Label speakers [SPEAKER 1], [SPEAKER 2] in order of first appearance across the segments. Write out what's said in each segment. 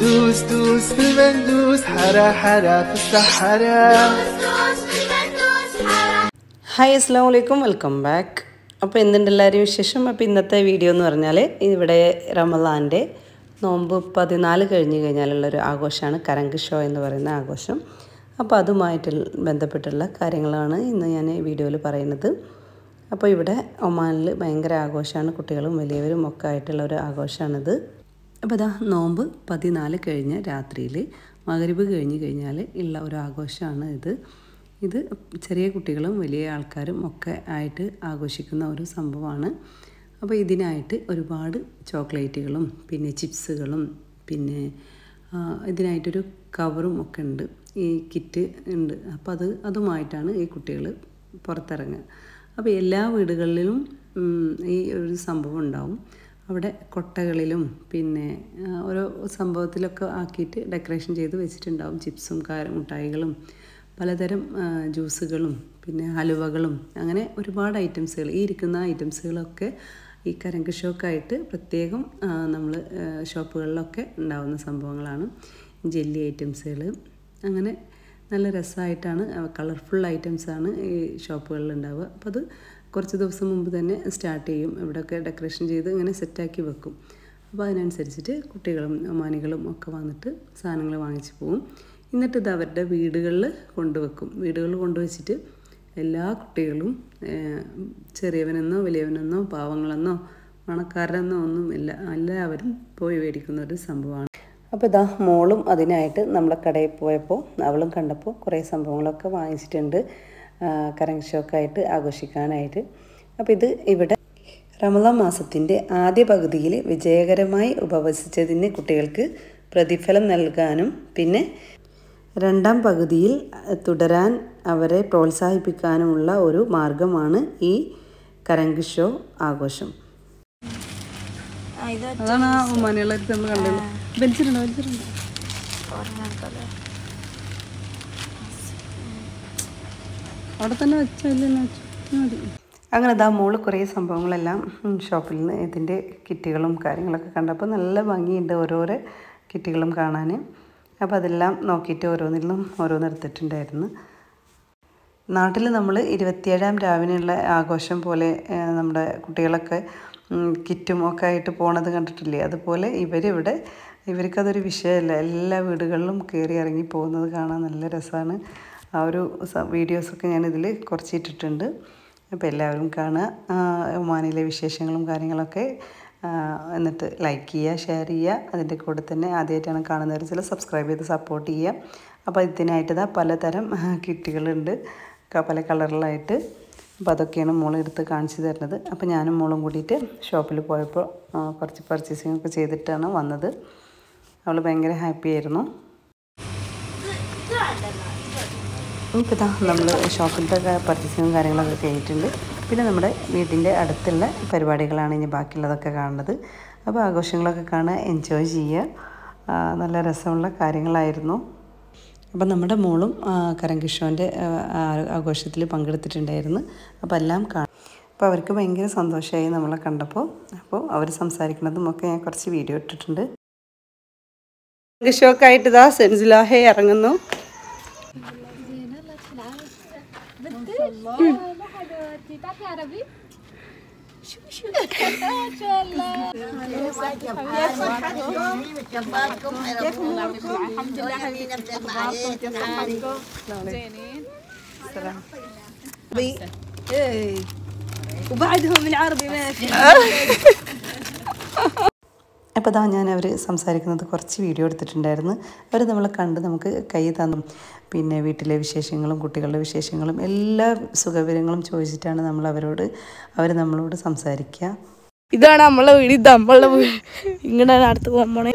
[SPEAKER 1] دوس دوس في المندوس حرا حرا في الصحراء
[SPEAKER 2] hi അസ്സാം വലൈക്കും welcome back അപ്പോൾ എന്തുണ്ട് എല്ലാവരും വിശേഷം അപ്പോൾ ഇന്നത്തെ വീഡിയോ എന്ന് പറഞ്ഞാൽ ഇവിടെ റമദാൻ്റെ നോമ്പ് പതിനാല് കഴിഞ്ഞ് കഴിഞ്ഞാലുള്ളൊരു ആഘോഷമാണ് കരങ്ക് ഷോ എന്ന് പറയുന്ന ആഘോഷം അപ്പോൾ അതുമായിട്ട് ബന്ധപ്പെട്ടുള്ള കാര്യങ്ങളാണ് ഇന്ന് ഞാൻ ഈ വീഡിയോയിൽ പറയുന്നത് അപ്പോൾ ഇവിടെ ഒമാനിൽ ഭയങ്കര ആഘോഷമാണ് കുട്ടികളും വലിയവരും ഒക്കെ ആയിട്ടുള്ള ഒരു ആഘോഷമാണിത് അപ്പോൾ ഇതാ നോമ്പ് പതിനാല് കഴിഞ്ഞ രാത്രിയിൽ മകരവ് കഴിഞ്ഞ് കഴിഞ്ഞാൽ ഉള്ള ഒരു ആഘോഷമാണ് ഇത്. ഇത് ചെറിയ കുട്ടികളും വലിയ ആൾക്കാരും ഒക്കെ ആയിട്ട് ആഘോഷിക്കുന്ന ഒരു സംഭവമാണ്. അപ്പോൾ ഇതിനായിട്ട് ഒരുപാട് ചോക്ലേറ്റുകളും പിന്നെ ചിപ്സുകളും പിന്നെ ഇതിനായിട്ടൊരു കവറും ഒക്കെ ഉണ്ട്. ഈ കിറ്റ് ഉണ്ട്. അപ്പോൾ അത് അതുമായിട്ടാണ് ഈ കുട്ടികൾ പുറത്തിറങ്ങുക. അപ്പോൾ എല്ലാ വീടുകളിലും ഈ ഒരു സംഭവം ഉണ്ടാവും. അവിടെ കൊട്ടകളിലും പിന്നെ ഓരോ സംഭവത്തിലൊക്കെ ആക്കിയിട്ട് ഡെക്കറേഷൻ ചെയ്ത് വെച്ചിട്ടുണ്ടാവും. ചിപ്സും കാര മുട്ടായികളും പലതരം ജ്യൂസുകളും പിന്നെ ഹലുവകളും അങ്ങനെ ഒരുപാട് ഐറ്റംസുകൾ ഈ ഇരിക്കുന്ന ഐറ്റംസുകളൊക്കെ ഈ കരങ്ക് ഷോക്കായിട്ട് പ്രത്യേകം നമ്മൾ ഷോപ്പുകളിലൊക്കെ ഉണ്ടാവുന്ന സംഭവങ്ങളാണ്. ജെല്ലി ഐറ്റംസുകൾ അങ്ങനെ നല്ല രസമായിട്ടാണ് കളർഫുൾ ഐറ്റംസാണ് ഈ ഷോപ്പുകളിൽ ഉണ്ടാവുക. അപ്പോൾ അത് കുറച്ച് ദിവസം മുമ്പ് തന്നെ സ്റ്റാർട്ട് ചെയ്യും. ഇവിടെയൊക്കെ ഡെക്കറേഷൻ ചെയ്ത് ഇങ്ങനെ സെറ്റാക്കി വെക്കും. അപ്പോൾ അതിനനുസരിച്ചിട്ട് കുട്ടികളും മാനികളും ഒക്കെ വന്നിട്ട് സാധനങ്ങൾ വാങ്ങിച്ച് പോവും. എന്നിട്ട് ഇത് അവരുടെ വീടുകളിൽ കൊണ്ടുവെക്കും. വീടുകളിൽ കൊണ്ടുവച്ചിട്ട് എല്ലാ കുട്ടികളും ചെറിയവനെന്നോ വലിയവനെന്നോ പാവങ്ങളെന്നോ പണക്കാരനെന്നോ ഒന്നും ഇല്ല എല്ലാവരും പോയി മേടിക്കുന്ന ഒരു സംഭവമാണ്. അപ്പോൾ ഇതാ മോളും അതിനായിട്ട് നമ്മളെ കടയിൽ പോയപ്പോൾ അവളും കണ്ടപ്പോൾ കുറേ സംഭവങ്ങളൊക്കെ വാങ്ങിച്ചിട്ടുണ്ട്. കരങ് ഷോക്കായിട്ട് ആഘോഷിക്കാനായിട്ട്. അപ്പോൾ ഇത് ഇവിടെ റമദാൻ മാസത്തിന്റെ ആദ്യ പകുതിയിൽ വിജയകരമായി ഉപവസിച്ചതിന് കുട്ടികൾക്ക് പ്രതിഫലം നൽകാനും പിന്നെ രണ്ടാം പകുതിയിൽ തുടരാൻ അവരെ പ്രോത്സാഹിപ്പിക്കാനുമുള്ള ഒരു മാർഗമാണ് ഈ കരങ്ക് ഷോ ആഘോഷം. അതാണ് ആ മണികളൊക്കെ നമ്മൾ കണ്ടത്. വലിച്ചിട്ടുണ്ടോ വലിച്ചിട്ടുണ്ടോ അവിടെ തന്നെ വെച്ചല്ലേ അങ്ങനെ ഇതാ മോൾ കുറേ സംഭവങ്ങളെല്ലാം ഷോപ്പിൽ നിന്ന് ഇതിന്റെ കിറ്റുകളും കാര്യങ്ങളൊക്കെ കണ്ടപ്പോൾ നല്ല ഭംഗിയുണ്ട് ഓരോരോ കിറ്റുകളും കാണാൻ. അപ്പോൾ അതെല്ലാം നോക്കിയിട്ട് ഓരോന്നിലും ഓരോന്ന് ഓരോന്നെടുത്തിട്ടുണ്ടായിരുന്നു നാട്ടിൽ നമ്മൾ ഇരുപത്തിയേഴാം രാവിലെയുള്ള ആഘോഷം പോലെ നമ്മുടെ കുട്ടികളൊക്കെ കിറ്റും ഒക്കെ ആയിട്ട് പോണത് കണ്ടിട്ടില്ലേ? അതുപോലെ ഇവരിവിടെ ഇവർക്കതൊരു വിഷയമല്ല. എല്ലാ വീടുകളിലും കയറി ഇറങ്ങി പോകുന്നത് കാണാൻ നല്ല രസമാണ്. ആ ഒരു വീഡിയോസൊക്കെ ഞാൻ ഇതിൽ കുറച്ചിട്ടിട്ടുണ്ട്. അപ്പോൾ എല്ലാവരും കാണുക. ഒമാനിലെ വിശേഷങ്ങളും കാര്യങ്ങളൊക്കെ എന്നിട്ട് ലൈക്ക് ചെയ്യുക ഷെയർ ചെയ്യുക. അതിന്റെ കൂടെ തന്നെ ആദ്യമായിട്ടാണ് കാണുന്നവർ ചില സബ്സ്ക്രൈബ് ചെയ്ത് സപ്പോർട്ട് ചെയ്യുക. അപ്പോൾ ഇതിനായിട്ട് ഇതാ പലതരം കിറ്റുകളുണ്ട്. പല കളറിലായിട്ട്. അപ്പോൾ അതൊക്കെയാണ് മോൾ എടുത്ത് കാണിച്ചു തരുന്നത്. അപ്പോൾ ഞാനും മോളും കൂടിയിട്ട് ഷോപ്പിൽ പോയപ്പോൾ കുറച്ച് പർച്ചേസിംഗ് ഒക്കെ ചെയ്തിട്ടാണ് വന്നത്. അവൾ ഭയങ്കര ഹാപ്പി ആയിരുന്നു. ഇപ്പോൾ ഇതാ നമ്മൾ ഷോപ്പിലത്തെ പർച്ചേസിങ്ങും കാര്യങ്ങളൊക്കെ കഴിഞ്ഞിട്ടുണ്ട് പിന്നെ നമ്മുടെ വീട്ടിന്റെ അടുത്തുള്ള പരിപാടികളാണ് ഇനി ബാക്കിയുള്ളതൊക്കെ കാണുന്നത്. അപ്പോൾ ആഘോഷങ്ങളൊക്കെ കാണുക എൻജോയ് ചെയ്യുക. നല്ല രസമുള്ള കാര്യങ്ങളായിരുന്നു. അപ്പം നമ്മുടെ മോളും കരങ്കിഷോന്റെ ആഘോഷത്തിൽ പങ്കെടുത്തിട്ടുണ്ടായിരുന്നു. അപ്പോൾ എല്ലാം കാണും. അപ്പോൾ അവർക്ക് ഭയങ്കര സന്തോഷമായി നമ്മളെ കണ്ടപ്പോൾ. അപ്പോൾ അവർ സംസാരിക്കുന്നതും ഒക്കെ ഞാൻ കുറച്ച് വീഡിയോ ഇട്ടിട്ടുണ്ട്. ഷോക്കായിട്ട് ഇതാ സെൻസിലാഹെ ഇറങ്ങുന്നു.
[SPEAKER 3] الله لا حضرتي تعرفي عربي؟ شو شو ان شاء الله الحمد لله حبيبي زينين سلام
[SPEAKER 4] وبعدهم العربي ما في
[SPEAKER 2] അപ്പോൾ അതാ ഞാൻ അവർ സംസാരിക്കുന്നത് കുറച്ച് വീഡിയോ എടുത്തിട്ടുണ്ടായിരുന്നു. അവർ നമ്മൾ കണ്ട് നമുക്ക് കൈ തന്നു. പിന്നെ വീട്ടിലെ വിശേഷങ്ങളും കുട്ടികളുടെ വിശേഷങ്ങളും എല്ലാ സുഖവിവരങ്ങളും ചോദിച്ചിട്ടാണ് നമ്മൾ അവരോട് അവർ നമ്മളോട് സംസാരിക്കുക.
[SPEAKER 4] ഇതാണ് നമ്മളെ വീട് ഇത് നമ്മളുടെ വീട് ഇങ്ങനെ അടുത്ത്
[SPEAKER 3] പോകണേ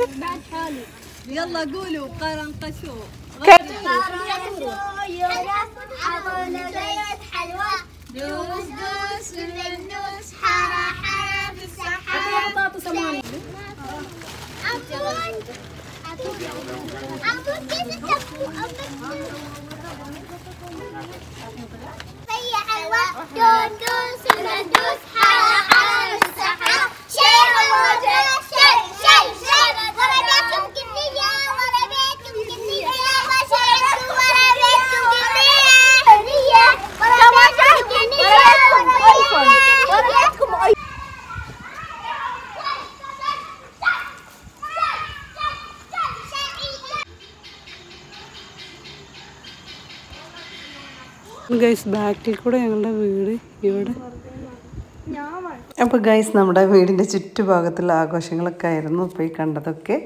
[SPEAKER 2] ഗൈസ് ബാക്കിൽ കൂടെ ഞങ്ങളുടെ വീട് ഇവിടെ. അപ്പോൾ ഗൈസ് നമ്മുടെ വീടിന്റെ ചുറ്റുഭാഗത്തുള്ള ആഘോഷങ്ങളൊക്കെ ആയിരുന്നു ഇപ്പോൾ ഈ കണ്ടതൊക്കെ.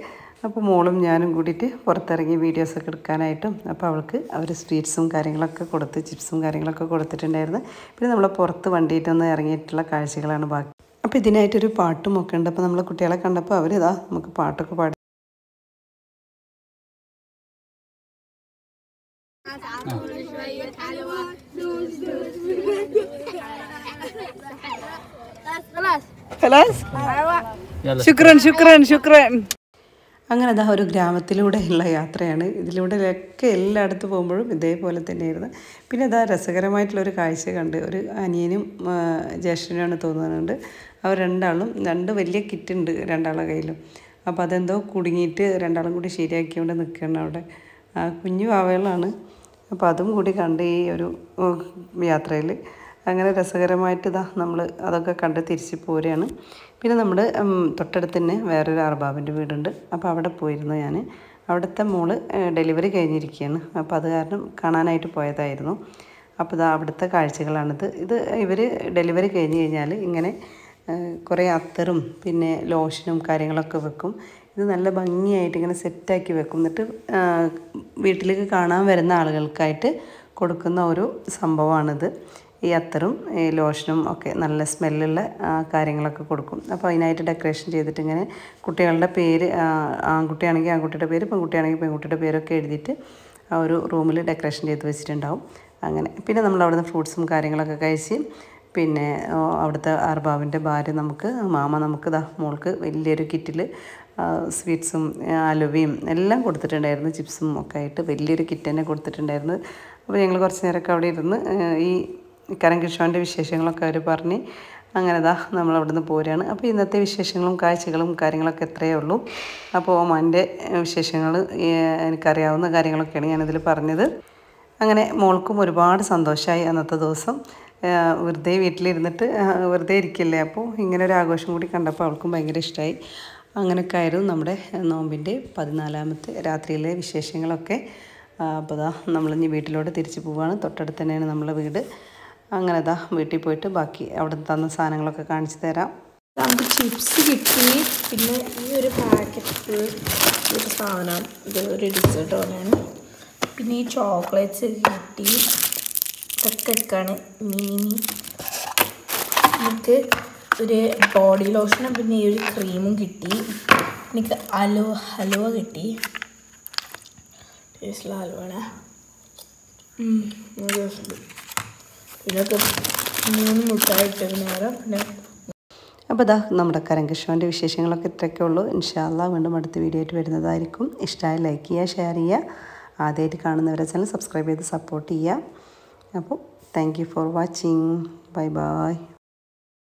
[SPEAKER 2] അപ്പോൾ മോളും ഞാനും കൂടിയിട്ട് പുറത്തിറങ്ങി വീഡിയോസൊക്കെ എടുക്കാനായിട്ടും അപ്പോൾ അവൾക്ക് അവർ സ്വീറ്റ്സും കാര്യങ്ങളൊക്കെ കൊടുത്ത് ചിപ്സും കാര്യങ്ങളൊക്കെ കൊടുത്തിട്ടുണ്ടായിരുന്നു. പിന്നെ നമ്മൾ പുറത്ത് വണ്ടിയിട്ടൊന്ന് ഇറങ്ങിയിട്ടുള്ള കാഴ്ചകളാണ് ബാക്കി. അപ്പോൾ ഇതിനായിട്ടൊരു പാട്ടും ഒക്കെ ഉണ്ട്. അപ്പോൾ നമ്മൾ കുട്ടികളെ കണ്ടപ്പോൾ അവരിതാ നമുക്ക് പാട്ടൊക്കെ പാടി
[SPEAKER 4] خلاص شكرا شكرا شكرا
[SPEAKER 2] അങ്ങനെ അതാ ഒരു ഗ്രാമത്തിലൂടെയുള്ള യാത്രയാണ് ഇതിലൂടെ ഒക്കെ എല്ലായിടത്ത് പോകുമ്പോഴും ഇതേപോലെ തന്നെയായിരുന്നു പിന്നെ അതാ രസകരമായിട്ടുള്ളൊരു കാഴ്ച കണ്ട് ഒരു അനിയനും ആ, ജ്യേഷ്ഠനുമാണ് തോന്നുന്നുണ്ട് അവർ രണ്ടാളും രണ്ട് വലിയ കിറ്റുണ്ട് രണ്ടാളുടെ കയ്യിലും അപ്പോൾ അതെന്തോ കുടുങ്ങിയിട്ട് രണ്ടാളും കൂടി ശരിയാക്കിക്കൊണ്ട് നിൽക്കുകയാണ് അവിടെ ആ, കുഞ്ഞു ആവകളാണ് അപ്പോൾ അതും കൂടി കണ്ട് ഈ ഒരു യാത്രയിൽ അങ്ങനെ രസകരമായിട്ട് ഇതാ നമ്മൾ അതൊക്കെ കണ്ട് തിരിച്ച് പോരുകയാണ് പിന്നെ നമ്മുടെ തൊട്ടടുത്ത് തന്നെ വേറൊരു അർബാബിന്റെ വീടുണ്ട്. അപ്പോൾ അവിടെ പോയിരുന്നു ഞാൻ അവിടുത്തെ മോൾ ഡെലിവറി കഴിഞ്ഞിരിക്കുകയാണ്. അപ്പോൾ അത് കാരണം കാണാനായിട്ട് പോയതായിരുന്നു. അപ്പോൾ ഇതാ അവിടുത്തെ കാഴ്ചകളാണിത്. ഇത് ഇവർ ഡെലിവറി കഴിഞ്ഞ് കഴിഞ്ഞാൽ ഇങ്ങനെ കുറേ അത്തറും പിന്നെ ലോഷനും കാര്യങ്ങളൊക്കെ വെക്കും. ഇത് നല്ല ഭംഗിയായിട്ട് ഇങ്ങനെ സെറ്റാക്കി വെക്കും. എന്നിട്ട് വീട്ടിലേക്ക് കാണാൻ വരുന്ന ആളുകൾക്കായിട്ട് കൊടുക്കുന്ന ഒരു സംഭവമാണിത്. ഈ അത്തറും ഈ ലോഷനും ഒക്കെ നല്ല സ്മെല്ലുള്ള കാര്യങ്ങളൊക്കെ കൊടുക്കും. അപ്പോൾ അതിനായിട്ട് ഡെക്കറേഷൻ ചെയ്തിട്ട് ഇങ്ങനെ കുട്ടികളുടെ പേര് ആൺകുട്ടിയാണെങ്കിൽ ആൺകുട്ടിയുടെ പേര് പെൺകുട്ടിയാണെങ്കിൽ പെൺകുട്ടിയുടെ പേരൊക്കെ എഴുതിയിട്ട് ആ ഒരു റൂമിൽ ഡെക്കറേഷൻ ചെയ്ത് വെച്ചിട്ടുണ്ടാവും. അങ്ങനെ. പിന്നെ നമ്മൾ അവിടുന്ന് ഫ്രൂട്ട്സും കാര്യങ്ങളൊക്കെ കഴിച്ച് പിന്നെ അവിടുത്തെ അർബാവിന്റെ ഭാര്യ നമുക്ക് മാമ നമുക്ക് ദാ മോൾക്ക് വലിയൊരു കിറ്റിൽ സ്വീറ്റ്സും അലുവയും എല്ലാം കൊടുത്തിട്ടുണ്ടായിരുന്നു. ചിപ്സും ഒക്കെ ആയിട്ട് വലിയൊരു കിറ്റ് തന്നെ കൊടുത്തിട്ടുണ്ടായിരുന്നു. അപ്പോൾ ഞങ്ങൾ കുറച്ച് നേരമൊക്കെ അവിടെ ഇരുന്ന് ആ, കരംകൃഷ്ണന്റെ വിശേഷങ്ങളൊക്കെ അവർ പറഞ്ഞ് അങ്ങനെ ദാ നമ്മൾ അവിടെ നിന്ന് പോരുകയാണ് അപ്പോൾ ഇന്നത്തെ വിശേഷങ്ങളും കാഴ്ചകളും കാര്യങ്ങളൊക്കെ എത്രയേ ഉള്ളൂ. അപ്പോൾ ഓമാന്റെ വിശേഷങ്ങൾ എനിക്കറിയാവുന്ന കാര്യങ്ങളൊക്കെയാണ് ഞാനിതിൽ പറഞ്ഞത്. അങ്ങനെ മോൾക്കും ഒരുപാട് സന്തോഷമായി അന്നത്തെ ദിവസം. വെറുതെ വീട്ടിലിരുന്നിട്ട് വെറുതെ ഇരിക്കില്ലേ? അപ്പോൾ ഇങ്ങനെ ഒരു ആഘോഷം കൂടി കണ്ടപ്പോൾ അവൾക്കും ഭയങ്കര ഇഷ്ടമായി അങ്ങനെയൊക്കെ ആയിരുന്നു നമ്മുടെ നോമ്പിന്റെ പതിനാലാമത്തെ രാത്രിയിലെ വിശേഷങ്ങളൊക്കെ. അപ്പോൾ ദാ നമ്മളിനി വീട്ടിലോട്ട് തിരിച്ചു പോവുകയാണ് തൊട്ടടുത്ത് തന്നെയാണ് നമ്മളെ വീട്. അങ്ങനെ ഇതാ വീട്ടിൽ പോയിട്ട് ബാക്കി അവിടെ തന്ന സാധനങ്ങളൊക്കെ കാണിച്ചു തരാം.
[SPEAKER 4] നമുക്ക് ചിപ്സ് കിട്ടി. പിന്നെ ഈ ഒരു പാക്കറ്റ് ഒരു സാധനം ഇത് ഒരു ഡിസേർട്ട് പോലെയാണ്. പിന്നെ ഈ ചോക്ലേറ്റ്സ് കിട്ടി. ഇതൊക്കെ ഒക്കെയാണ് മിനി എനിക്ക് ഒരു ബോഡി ലോഷനും പിന്നെ ഈ ഒരു ക്രീമും കിട്ടി. എനിക്ക് അലോ ഹലോ കിട്ടി. ടേസ്റ്റുള്ള ഹലുവാണ് പിന്നെ ഇത് മൂന്ന് മുട്ടായി ഇട്ടത് നേരം പിന്നെ
[SPEAKER 2] അപ്പോൾ ഇതാ നമ്മുടെ കരങ്കൃഷ്ണന്റെ വിശേഷങ്ങളൊക്കെ ഇത്രയൊക്കെ ഉള്ളൂ. ഇൻഷാല്ല വീണ്ടും അടുത്ത വീഡിയോ ആയിട്ട് വരുന്നതായിരിക്കും. ഇഷ്ടമായി ലൈക്ക് ചെയ്യുക ഷെയർ ചെയ്യുക. ആദ്യമായിട്ട് കാണുന്നവരെ ചാനൽ സബ്സ്ക്രൈബ് ചെയ്ത് സപ്പോർട്ട് ചെയ്യുക. അപ്പോൾ thank for watching bye bye